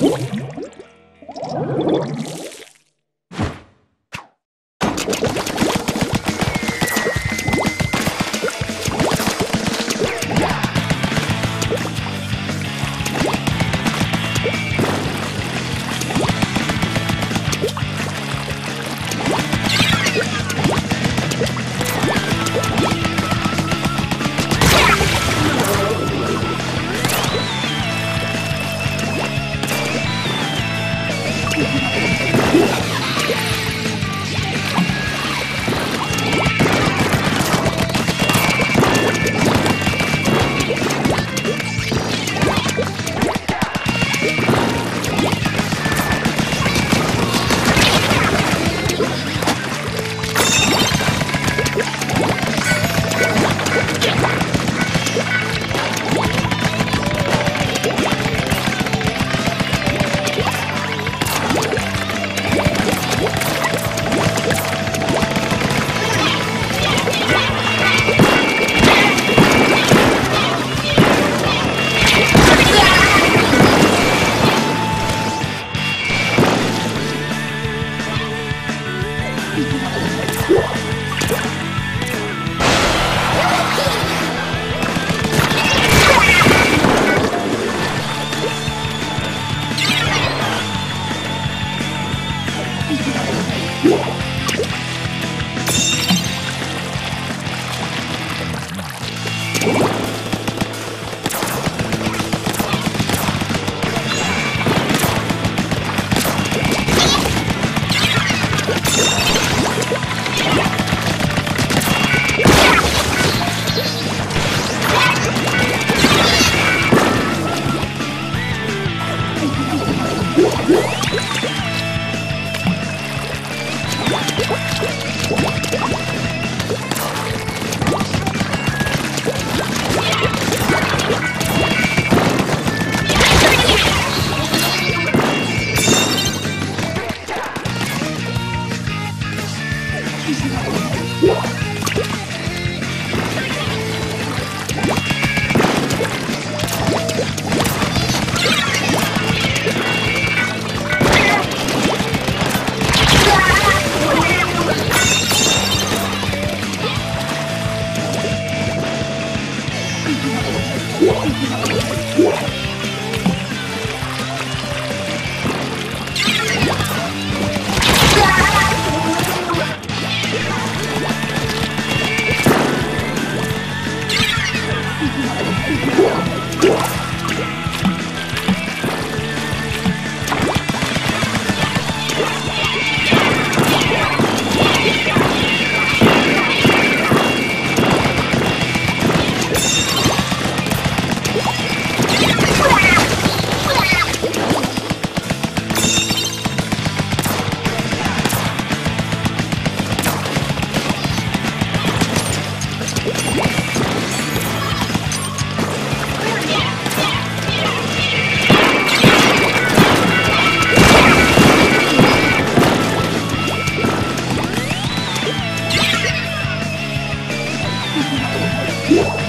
Whoop! 痛っ! What? Yeah. Yeah.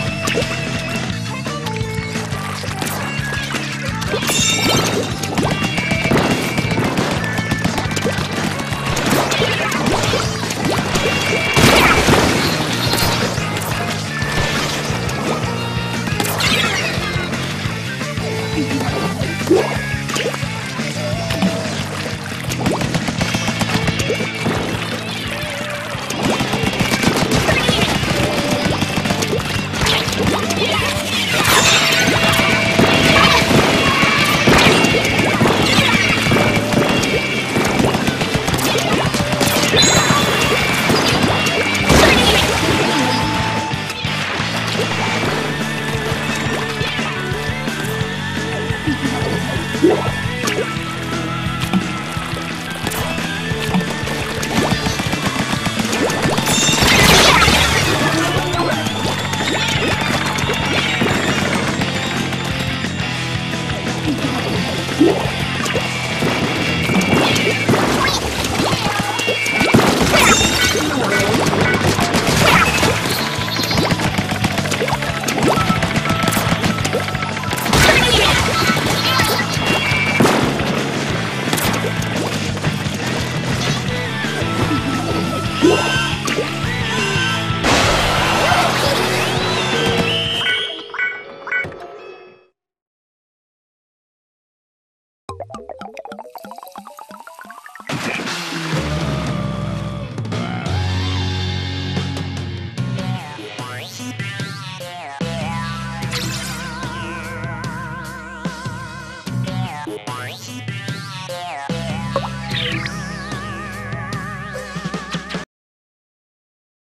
Whoa!